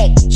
dick.